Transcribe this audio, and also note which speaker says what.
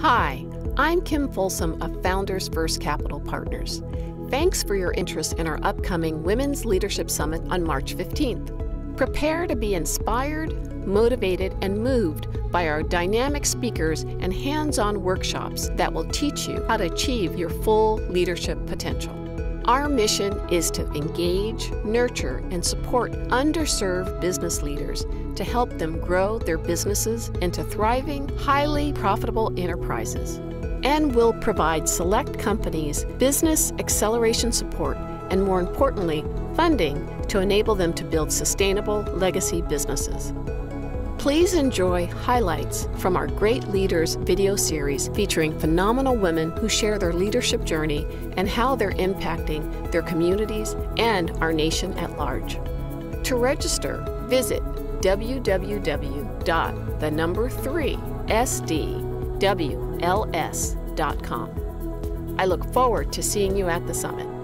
Speaker 1: Hi, I'm Kim Folsom of Founders First Capital Partners. Thanks for your interest in our upcoming Women's Leadership Summit on March 15th. Prepare to be inspired, motivated, and moved by our dynamic speakers and hands on workshops that will teach you how to achieve your full leadership potential. Our mission is to engage, nurture, and support underserved business leaders to help them grow their businesses into thriving, highly profitable enterprises and will provide select companies business acceleration support and, more importantly, funding to enable them to build sustainable legacy businesses. Please enjoy highlights from our Great Leaders video series featuring phenomenal women who share their leadership journey and how they're impacting their communities and our nation at large. To register, visit www.thenumber3sdwls.com. I look forward to seeing you at the summit.